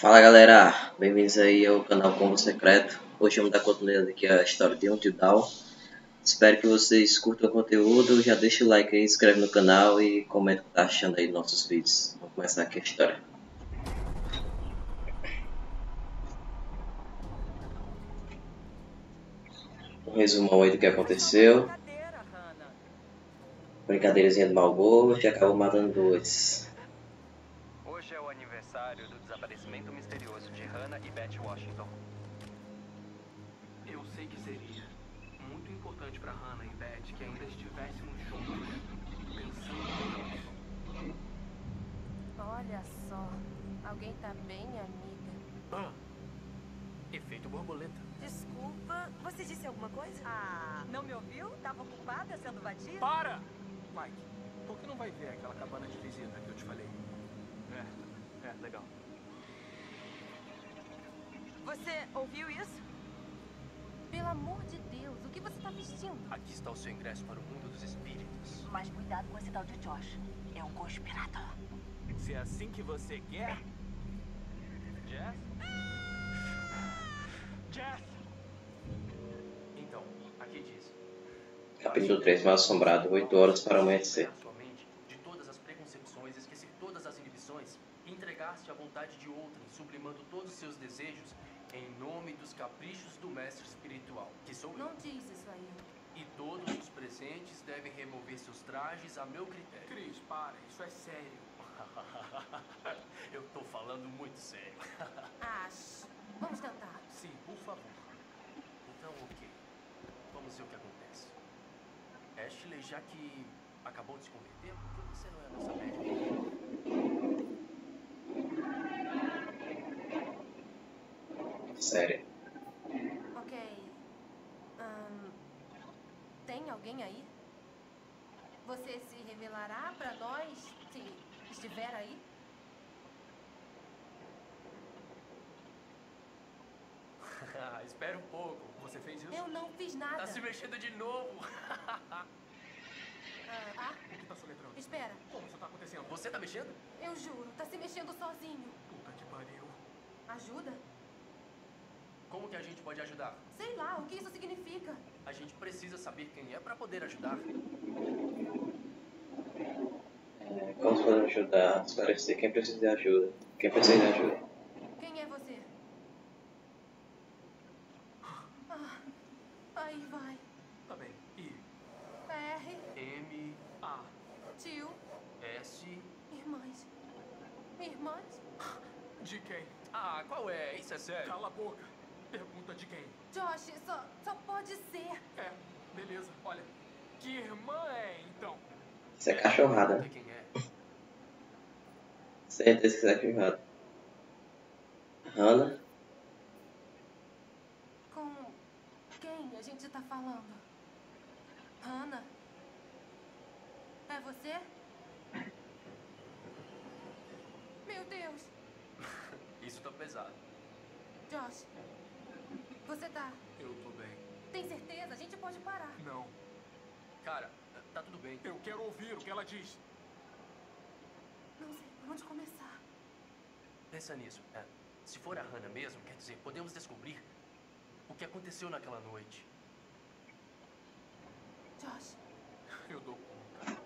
Fala galera, bem-vindos aí ao canal Combo Secreto. Hoje vamos dar continuidade aqui à história de Until Dawn. Espero que vocês curtam o conteúdo, já deixa o like aí, inscreve no canal e comenta o que tá achando aí nossos vídeos. Vamos começar aqui a história. Um resumão aí do que aconteceu. Brincadeirazinha do Malboro, que acabou matando dois. Aniversário do desaparecimento misterioso de Hannah e Beth Washington. Eu sei que seria muito importante para Hannah e Beth que ainda estivéssemos juntos, pensando neles. Olha só, alguém tá bem, amiga. Ah, efeito borboleta. Desculpa, você disse alguma coisa? Ah, não me ouviu? Tava ocupada sendo batida? Para! Mike, por que não vai ver aquela cabana de visita que eu te falei? É, é, legal. Você ouviu isso? Pelo amor de Deus, o que você tá vestindo? Aqui está o seu ingresso para o mundo dos espíritos. Mas cuidado com esse tal de Josh. É um conspirador. Se é assim que você quer. Jess? Jeff! Então, aqui diz. Capítulo 3, Mal Assombrado, 8 horas para amanhecer. Libertar sua mente de todas as preconcepções, esquecer todas as inibições e entregar-se à vontade de outrem, sublimando todos os seus desejos em nome dos caprichos do mestre espiritual, que sou eu. Não diz isso aí. E todos os presentes devem remover seus trajes a meu critério. Cris, para, isso é sério. Eu tô falando muito sério. Acho. Vamos tentar. Sim, por favor. Então, ok. Vamos ver o que acontece. Ashley, já que acabou de se converter, por que você não é a nossa médica? Sério. Ok. Ahn, tem alguém aí? Você se revelará pra nós se estiver aí? Ah, Espera um pouco. Você fez isso? Eu não fiz nada. Tá se mexendo de novo. Ah, ah, O que tá soletrando? espera. Como isso tá acontecendo? Você tá mexendo? Eu juro, tá se mexendo sozinho. Puta que pariu. Ajuda? Como que a gente pode ajudar? Sei lá, o que isso significa? A gente precisa saber quem é pra poder ajudar. Como podemos ajudar? Esclarecer quem precisa de ajuda. Quem precisa de ajuda. Quem é você? Ah, aí vai. Tá bem. I, R, M, A, tio, S. irmãs. Irmãs? de quem? Ah, qual é? Isso é sério? Cala a boca. Pergunta de quem? Josh, só, só pode ser. É, beleza. Olha, que irmã é, então? Isso é cachorrada. É? Certeza que isso é cachorrada. Hannah? Com quem a gente tá falando? Hannah? É você? Meu Deus! Isso tá pesado. Josh, você tá. Eu tô bem. Tem certeza? A gente pode parar. Não. Cara, bem. Eu quero ouvir o que ela diz. Não sei por onde começar. Pensa nisso. É, se for a Hannah mesmo, quer dizer, podemos descobrir o que aconteceu naquela noite. Josh, Eu dou conta.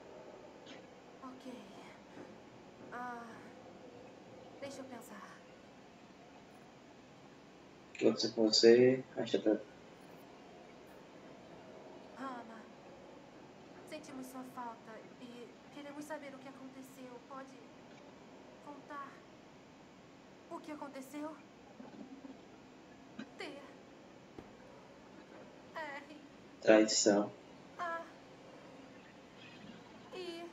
ok. Ah. Deixa eu pensar. O que você? Acha que Hannah, sentimos sua falta e queremos saber o que aconteceu. Pode contar o que aconteceu? T. R. traição. A. I.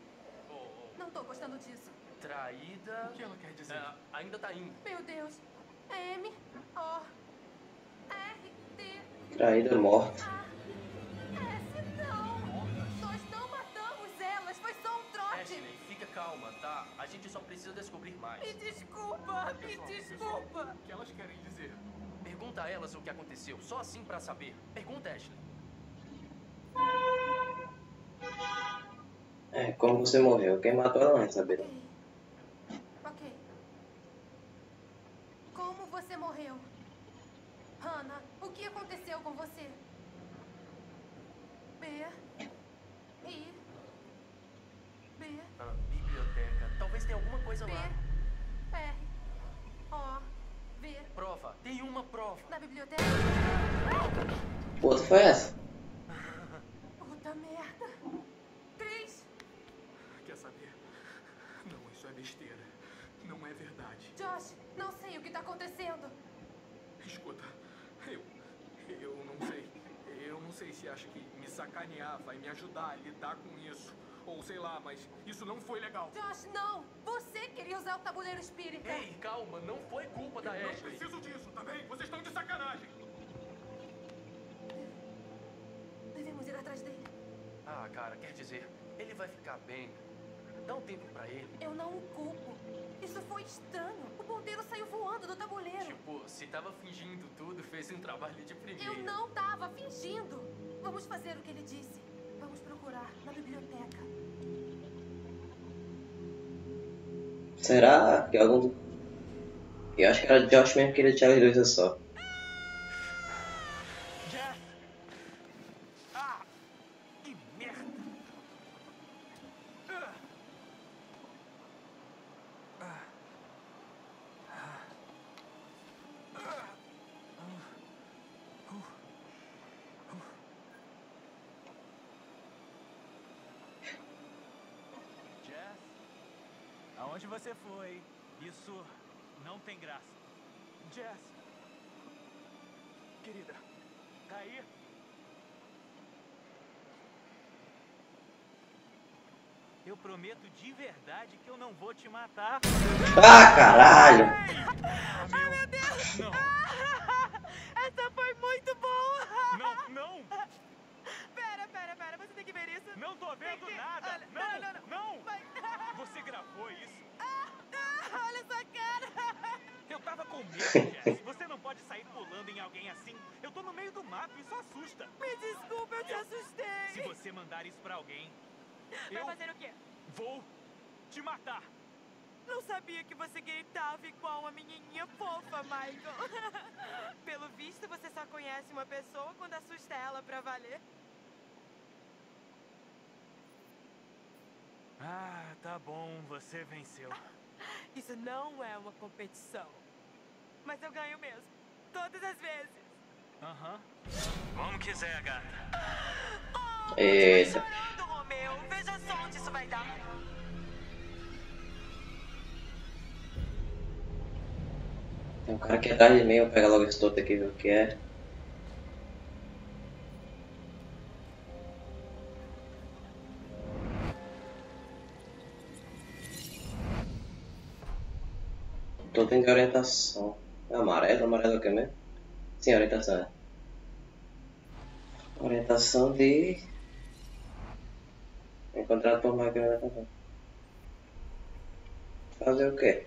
Oh, Não tô gostando disso. traída. O que ela quer dizer? É, ainda tá indo. Meu Deus. M. O. R. T. Traída morta. Gente só precisa descobrir mais. Me desculpa. Me Pessoal, desculpa. pessoal, O que elas querem dizer? Pergunta a elas o que aconteceu, só assim pra saber. Pergunta, Ashley. É, como você morreu? Quem matou ela vai saber. Ok. Ok. Como você morreu? Hannah, o que aconteceu com você? B. I. B. Ah, tenha alguma coisa B. lá. R. O. V. Prova. Tem uma prova. Na biblioteca? Que outra foi essa? Puta merda. Cris. Quer saber? Não, isso é besteira. Não é verdade. Josh, não sei o que tá acontecendo. Escuta, eu. Eu não sei. Eu não sei se acha que me sacanear vai me ajudar a lidar com isso. Ou sei lá, mas isso não foi legal. Josh, não! Você queria usar o tabuleiro espírita. Ei, calma. Não foi culpa da Eu não preciso disso, tá bem? Vocês estão de sacanagem. Devemos ir atrás dele. Ah, cara, quer dizer, ele vai ficar bem. Dá um tempo pra ele. Eu não o culpo. Isso foi estranho. O ponteiro saiu voando do tabuleiro. Tipo, se tava fingindo tudo, fez um trabalho de primeira. Eu não tava fingindo. Vamos fazer o que ele disse. Vamos procurar na biblioteca. Será que algum. Eu acho que era Josh mesmo que queria tirar as dois só. Ah! Que merda! Ah. Ah. Ah. Ah. Uh. Uh. Jess, aonde você foi? Isso não tem graça. Jess! Querida, Tá aí? Eu prometo de verdade que eu não vou te matar. Ah, caralho! Ai, meu Deus! Não, Essa foi muito boa! não, não! Pera, pera, pera, você tem que ver isso. Não tô vendo que- nada! olha, Não, não, não, não! Vai. Você gravou isso? Olha essa cara! Eu tava com medo, Jess. Você não pode sair pulando em alguém assim. Eu tô no meio do mato, isso assusta. Me desculpa, eu te assustei. Se você mandar isso pra alguém, Vai eu fazer o quê? vou te matar. Não sabia que você gritava igual uma menininha fofa, Michael. Pelo visto, você só conhece uma pessoa quando assusta ela pra valer. Ah, tá bom, você venceu. Isso não é uma competição. Mas eu ganho mesmo. Todas as vezes. Aham. Como quiser, gata. Oh, Eita. chorando, Romeu. Veja só onde isso vai dar. Tem um cara aqui atrás de mim, eu vou pegar logo esse todo aqui e ver o que é. Tô tendo orientação. É amarelo? Amarelo é o que mesmo? Sim, orientação é. Orientação de. Encontrado por Michael orientação. Fazer o quê?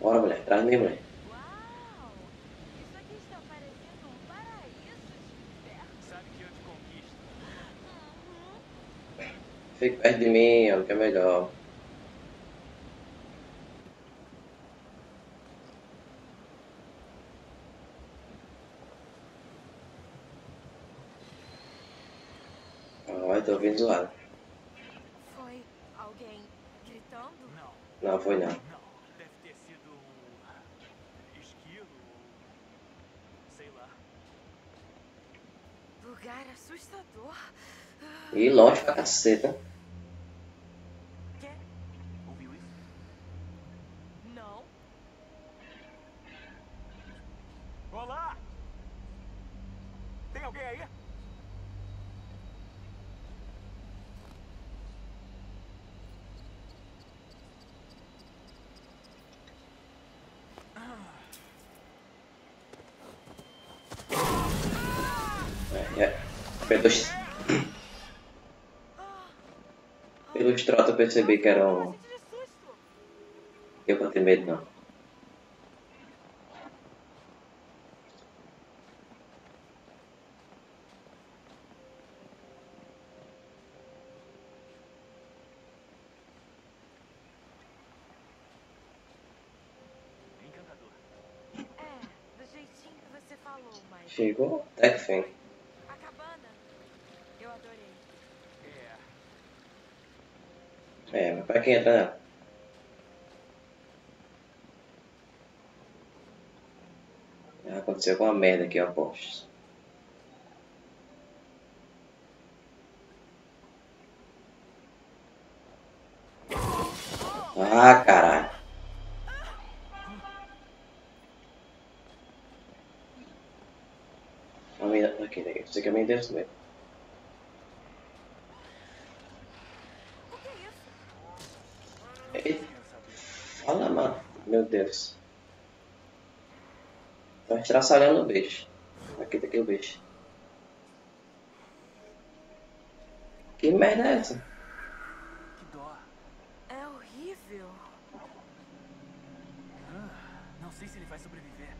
Bora, mulher. Traz de mim, mulher. Uau! Isso aqui está parecendo um paraíso de inverno. Sabe que eu te conquisto. Fique perto de mim, é o que é melhor. Ai, tô ouvindo zoado. Foi alguém gritando? Não, Não, foi não. não. Deve ter sido um esquilo ou sei lá. Lugar assustador. E longe pra caceta. Quê? Ouviu isso? Não. Olá! Tem alguém aí? É, é. Pelos, pelos eu percebi que era um. Eu vou ter medo não. Chegou até que fim. Eu adorei. É. Mas pra quem entra nela? Já aconteceu alguma merda aqui, aposto. Ah, caralho. A minha... Aqui, Deus mesmo. O que é isso? Ei, Fala, mano. Meu Deus. Tá estraçalhando o bicho. Aqui, tá aqui o bicho. Que merda é essa? Que dó. É horrível. Ah, não sei se ele vai sobreviver.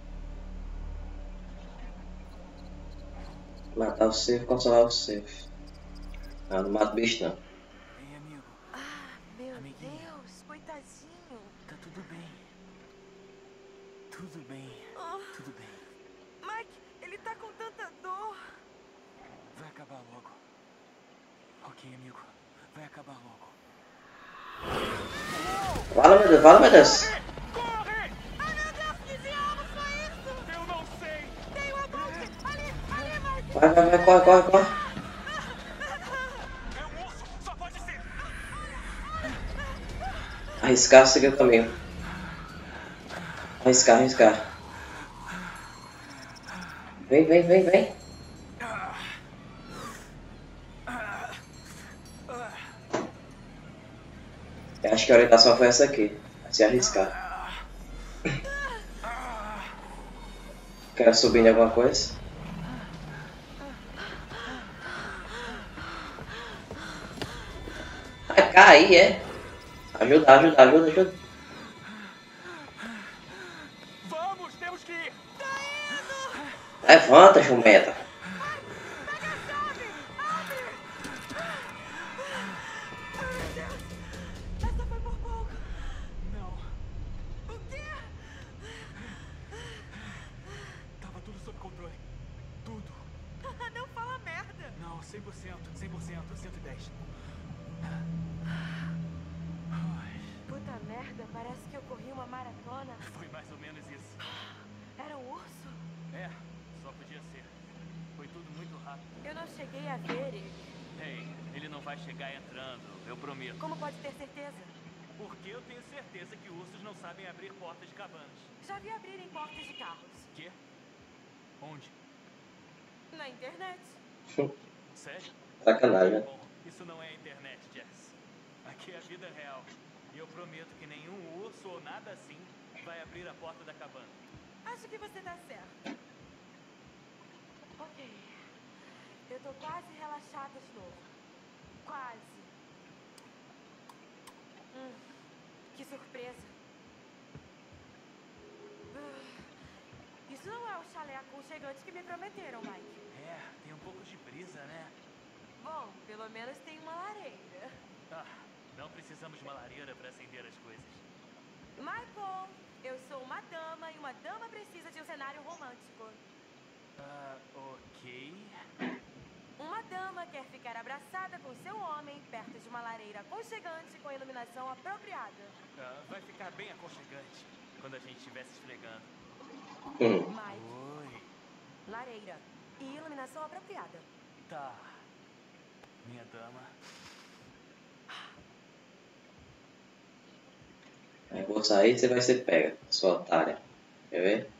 Matar o Sif, consolar o Sif. Ah, não mata o bicho não. Ei, amigo. Ah, meu Amiguinho. Deus, coitadinho. Tá tudo bem. Tudo bem. Ah, Tudo bem. Mike, ele tá com tanta dor. Vai acabar logo. Ok, amigo. Vai acabar logo. Fala, meu Deus, fala, meu Deus. Vai, vai, vai, corre, corre, corre. É! Arriscar, seguir o caminho. Arriscar, arriscar. Vem, vem, vem, vem. Eu acho que a orientação foi essa aqui. Se arriscar. Quero subir em alguma coisa? Ah, cair, é? Ajuda, ajuda, ajuda, ajuda. Vamos, temos que ir! Levanta, jumenta. Essa foi por pouco. Não, O quê? tava tudo sob controle. Tudo. Não fala merda. Não, 100%, 100%, 110. Puta merda, parece que eu corri uma maratona. Foi mais ou menos isso. Era um urso? É, só podia ser. Foi tudo muito rápido. Eu não cheguei a ver ele. Ei, ele não vai chegar entrando, eu prometo. Como pode ter certeza? Porque eu tenho certeza que ursos não sabem abrir portas de cabanas. Já vi abrirem portas de carros. Quê? Onde? Na internet. Sério? Sacanagem, né? Isso não é internet, Jess. Aqui é a vida real. E eu prometo que nenhum urso ou nada assim vai abrir a porta da cabana. Acho que você tá certo. Ok. Eu tô quase relaxada de novo. Quase. Hum, que surpresa. Ah, Isso não é o chalé aconchegante que me prometeram, Mike. É, tem um pouco de brisa, né? Bom, pelo menos tem uma lareira. Ah, não precisamos de uma lareira para acender as coisas. Michael, eu sou uma dama e uma dama precisa de um cenário romântico. Ah, ok. Uma dama quer ficar abraçada com seu homem perto de uma lareira aconchegante com iluminação apropriada. Ah, vai ficar bem aconchegante quando a gente estiver se esfregando. Mike, Oi. lareira e iluminação apropriada. Tá. Minha dama. Aí vou sair você vai ser pega, sua otária. Quer ver?